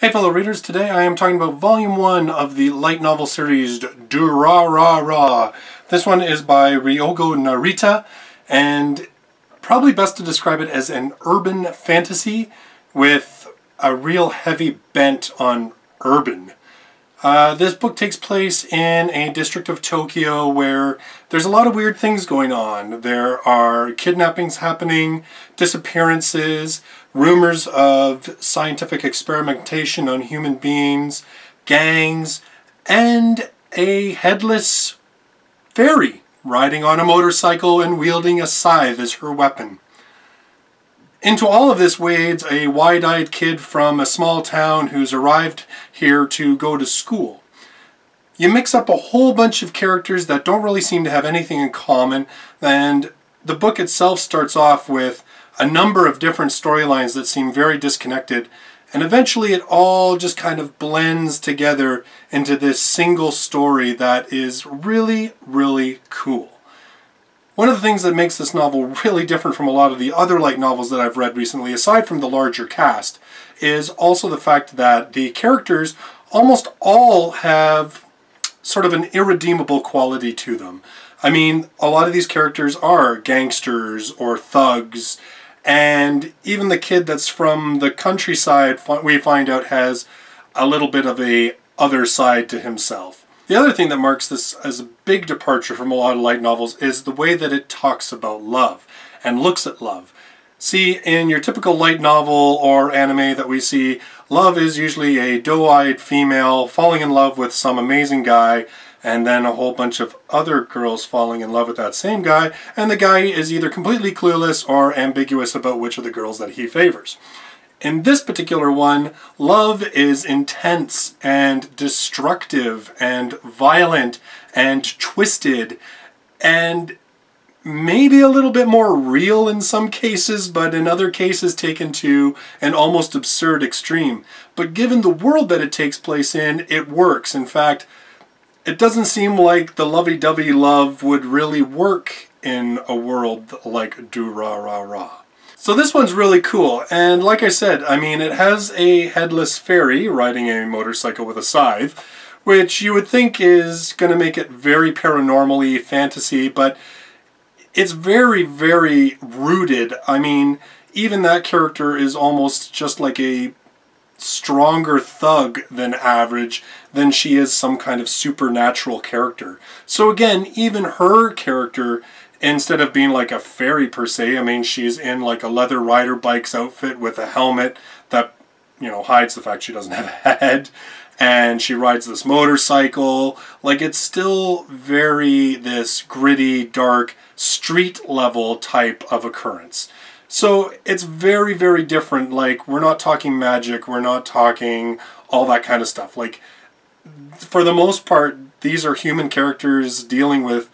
Hey fellow readers, today I am talking about volume 1 of the light novel series Durarara. This one is by Ryohgo Narita and probably best to describe it as an urban fantasy with a real heavy bent on urban. Uh, this book takes place in a district of Tokyo where there's a lot of weird things going on. There are kidnappings happening, disappearances, rumors of scientific experimentation on human beings, gangs, and a headless fairy riding on a motorcycle and wielding a scythe as her weapon. Into all of this wades a wide-eyed kid from a small town who's arrived here to go to school. You mix up a whole bunch of characters that don't really seem to have anything in common, and the book itself starts off with a number of different storylines that seem very disconnected, and eventually it all just kind of blends together into this single story that is really, really cool. One of the things that makes this novel really different from a lot of the other light novels that I've read recently, aside from the larger cast, is also the fact that the characters almost all have sort of an irredeemable quality to them. I mean, a lot of these characters are gangsters or thugs, and even the kid that's from the countryside, we find out, has a little bit of a other side to himself. The other thing that marks this as a big departure from a lot of light novels is the way that it talks about love and looks at love. See, in your typical light novel or anime that we see, love is usually a doe-eyed female falling in love with some amazing guy and then a whole bunch of other girls falling in love with that same guy, and the guy is either completely clueless or ambiguous about which of the girls that he favors. In this particular one, love is intense and destructive and violent and twisted and maybe a little bit more real in some cases, but in other cases taken to an almost absurd extreme. But given the world that it takes place in, it works. In fact, it doesn't seem like the lovey-dovey love would really work in a world like Durarara. So this one's really cool, and like I said, I mean, it has a headless fairy riding a motorcycle with a scythe, which you would think is going to make it very paranormally fantasy, but it's very, very rooted. I mean, even that character is almost just like a stronger thug than average than she is some kind of supernatural character. So again, even her character instead of being like a fairy per se, I mean, she's in like a leather rider bike's outfit with a helmet that, you know, hides the fact she doesn't have a head. And she rides this motorcycle. Like, it's still very this gritty, dark, street level type of occurrence. So it's very, very different. Like, we're not talking magic, we're not talking all that kind of stuff. Like, for the most part, these are human characters dealing with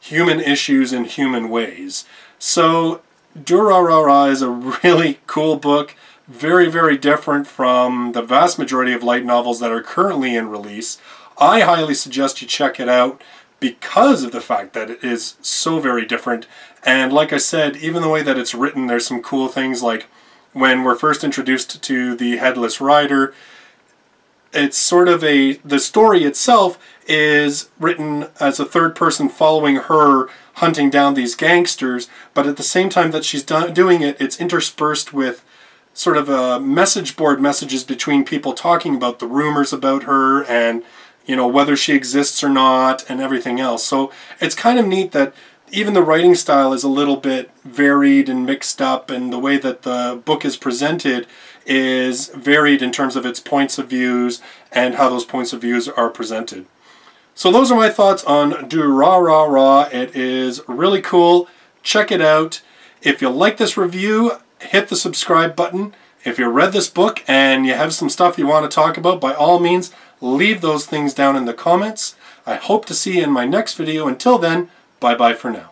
human issues in human ways. So Durarara is a really cool book, very, very different from the vast majority of light novels that are currently in release. I highly suggest you check it out because of the fact that it is so very different. And like I said, even the way that it's written, there's some cool things like when we're first introduced to the Headless Rider, it's sort of a, the story itself is written as a third person following her hunting down these gangsters, but at the same time that she's do doing it, it's interspersed with sort of a message board messages between people talking about the rumors about her and you know whether she exists or not and everything else. So it's kind of neat that even the writing style is a little bit varied and mixed up and the way that the book is presented is varied in terms of its points of views and how those points of views are presented. So those are my thoughts on Durarara. It is really cool. Check it out. If you like this review, hit the subscribe button. If you read this book and you have some stuff you want to talk about, by all means, leave those things down in the comments. I hope to see you in my next video. Until then, bye-bye for now.